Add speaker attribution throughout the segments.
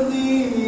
Speaker 1: الذين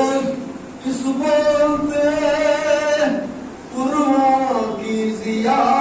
Speaker 1: کی زیادہ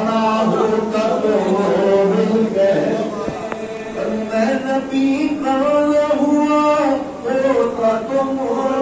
Speaker 1: महिनी कम हुआ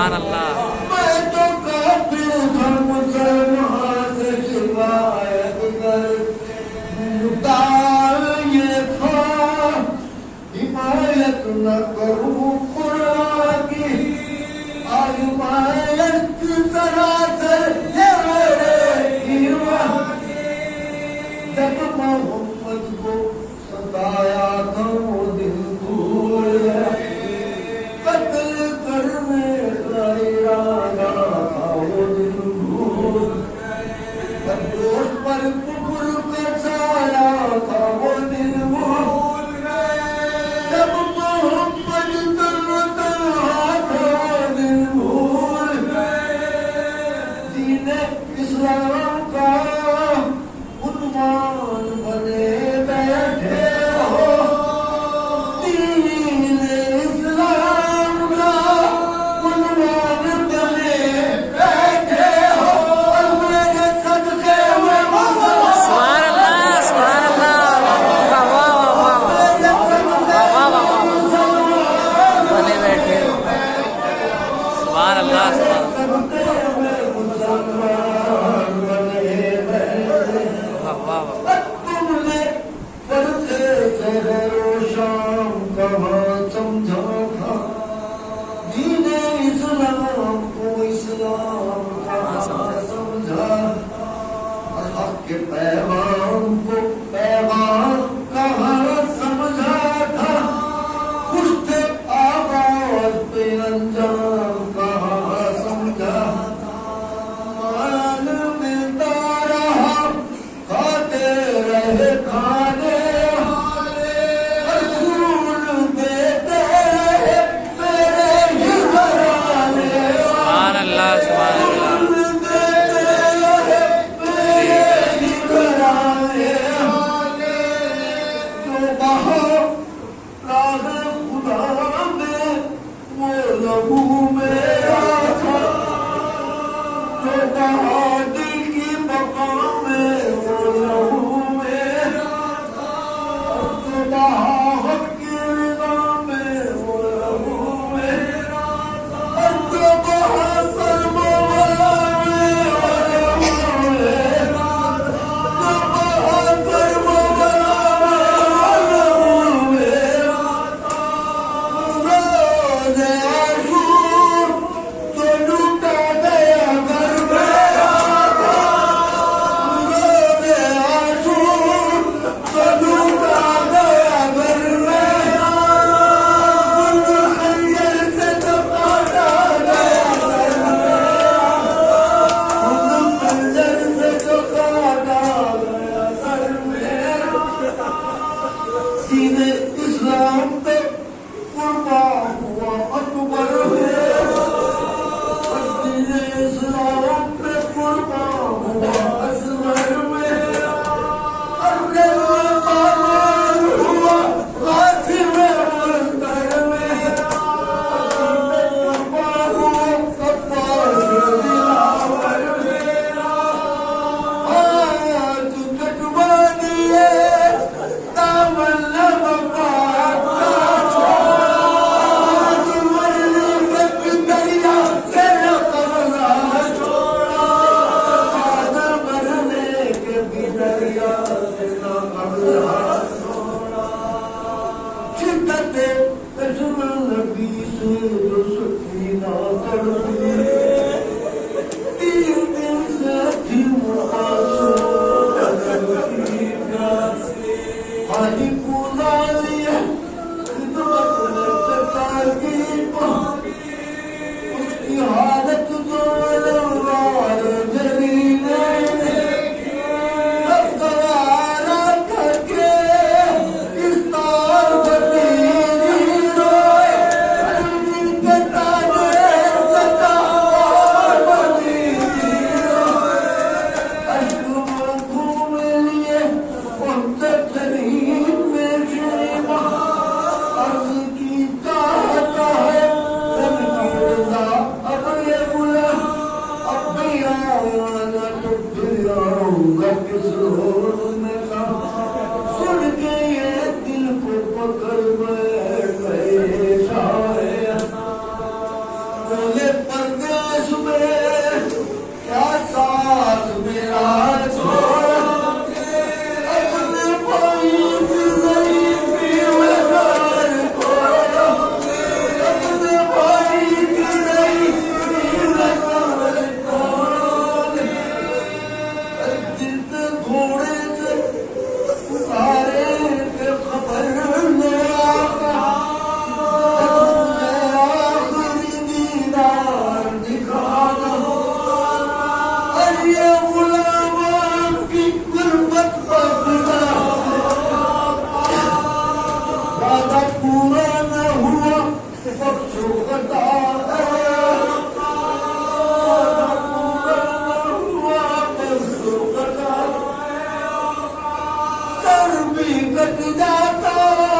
Speaker 1: हिमायत न करो ख़ी हिते I'm Get that see the जा